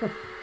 Huh.